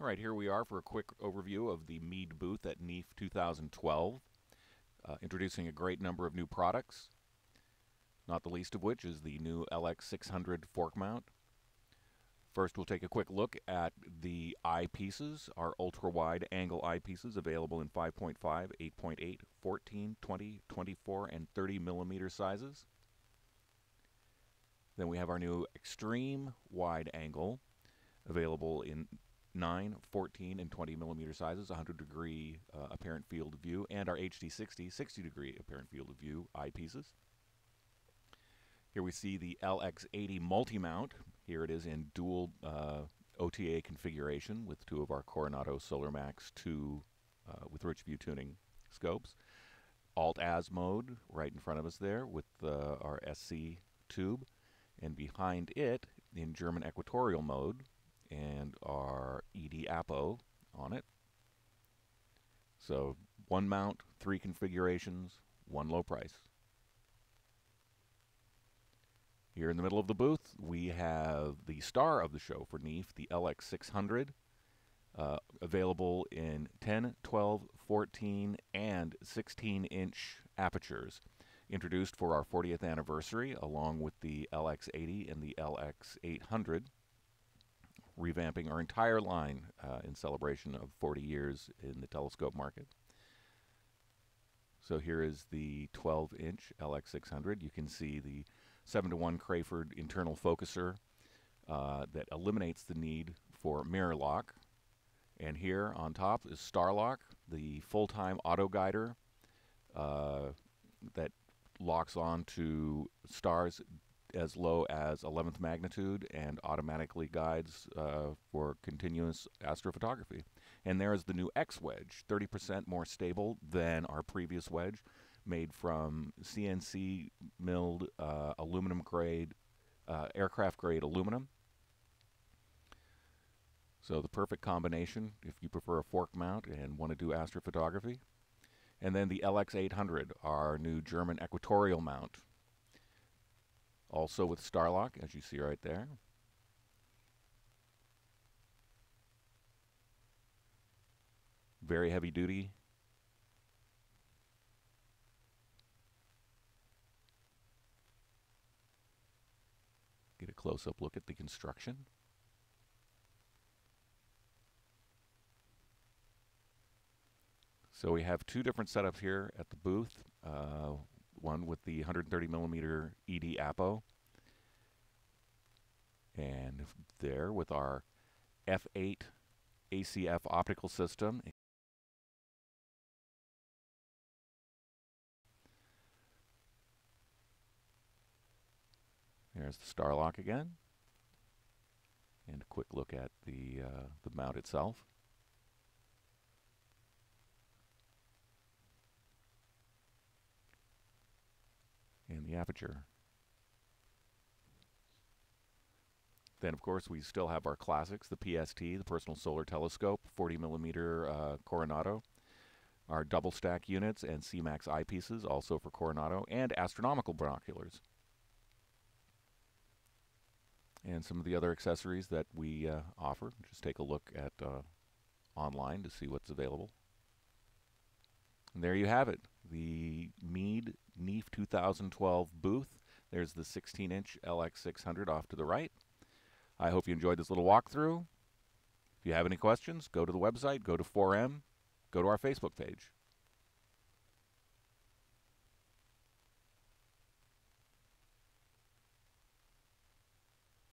All right, here we are for a quick overview of the Meade booth at NEAF 2012. Uh, introducing a great number of new products, not the least of which is the new LX600 fork mount. First, we'll take a quick look at the eyepieces, our ultra-wide angle eyepieces available in 5.5, 8.8, 14, 20, 24, and 30 millimeter sizes. Then we have our new extreme wide angle available in 9, 14, and 20 millimeter sizes, 100 degree uh, apparent field of view, and our HD60 60 degree apparent field of view eyepieces. Here we see the LX80 multi-mount. Here it is in dual uh, OTA configuration with two of our Coronado SolarMax 2 uh, with RichView tuning scopes. Alt-Az mode right in front of us there with uh, our SC tube. And behind it, in German equatorial mode, and our ED Apo on it. So one mount, three configurations, one low price. Here in the middle of the booth, we have the star of the show for NEAF, the LX600, uh, available in 10, 12, 14, and 16 inch apertures. Introduced for our 40th anniversary, along with the LX80 and the LX800 revamping our entire line uh, in celebration of 40 years in the telescope market. So here is the 12 inch LX600. You can see the 7 to 1 Crayford internal focuser uh, that eliminates the need for mirror lock. And here on top is Starlock, the full time auto guider uh, that locks on to stars as low as 11th magnitude and automatically guides uh, for continuous astrophotography. And there is the new X wedge, 30% more stable than our previous wedge, made from CNC milled uh, aluminum grade, uh, aircraft grade aluminum. So the perfect combination if you prefer a fork mount and want to do astrophotography. And then the LX800, our new German equatorial mount, also with Starlock, as you see right there. Very heavy duty. Get a close-up look at the construction. So we have two different setups here at the booth. Uh, one with the 130 millimeter ED Apo, and there with our F8 ACF optical system. There's the Starlock again. And a quick look at the, uh, the mount itself. The aperture. Then, of course, we still have our classics, the PST, the Personal Solar Telescope, 40 millimeter uh, Coronado, our double stack units and CEMAX eyepieces, also for Coronado, and astronomical binoculars. And some of the other accessories that we uh, offer. Just take a look at uh, online to see what's available. And there you have it, the Meade NEAF 2012 booth. There's the 16 inch LX600 off to the right. I hope you enjoyed this little walkthrough. If you have any questions, go to the website, go to 4M, go to our Facebook page.